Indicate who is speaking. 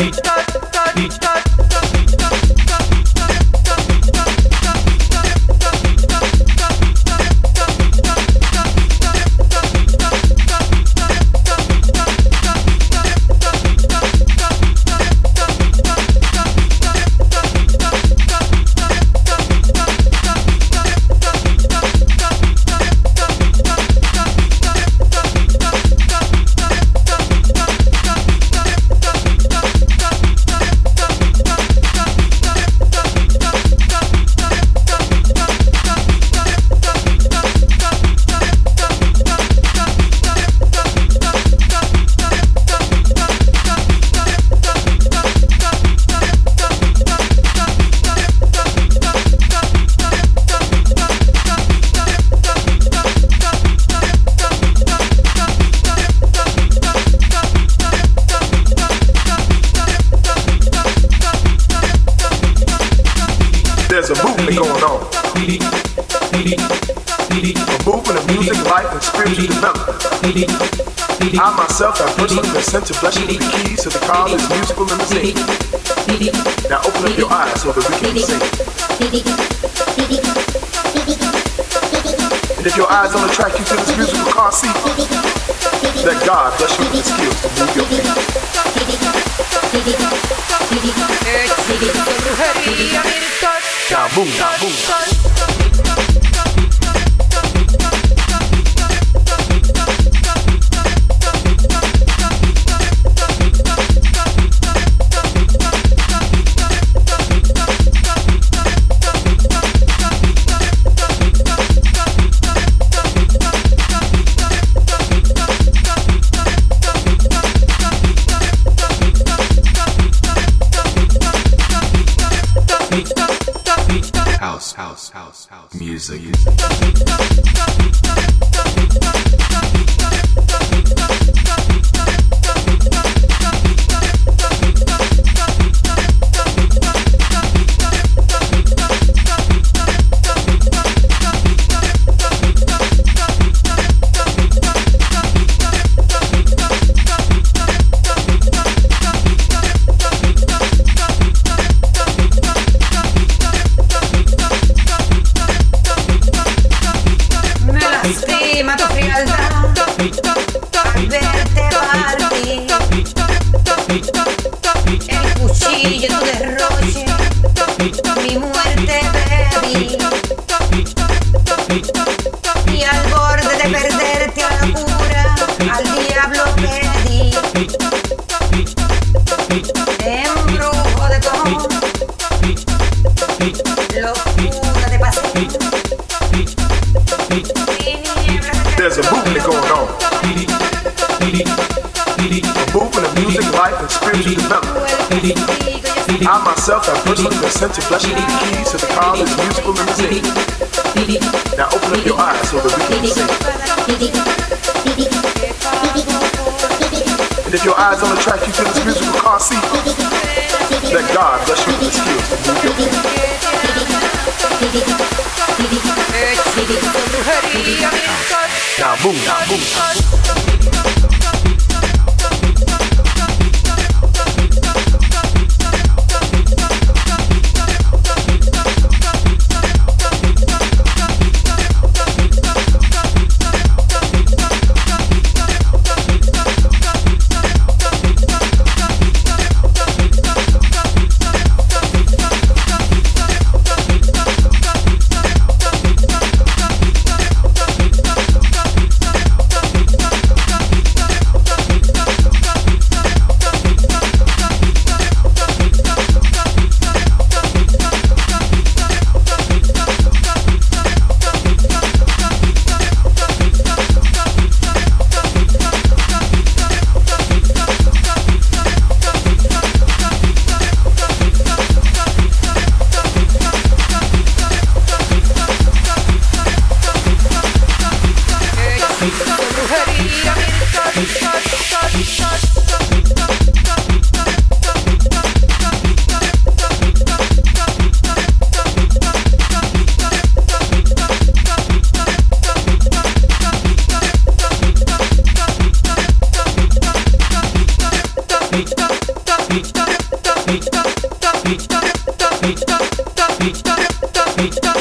Speaker 1: each
Speaker 2: music, life, and spiritual development. I myself have personally been sent to bless you with the keys to the car that's musical and the. Now open up your eyes so that we can sing. And if your eyes don't attract you to this musical car seat, let God bless you with the skills to move your feet. Now move, now move. house, house, house, house, music. music.
Speaker 1: El cuchillo de Roche, mi muerte, baby. Y al borde de perderte a la cura, al diablo pedí. Embrujo de cojón, locura de pasión.
Speaker 2: There's a movement going on. music, life, and spiritual development. I myself have personally been sent to bless you with the keys to the college musical limousine. Now open up your eyes so that we can sing. And if your eyes on the track you feel this musical car seat, let God bless you with the skills to move your feet. Now move, now move.
Speaker 1: Beach, beat, beach, beat, beach.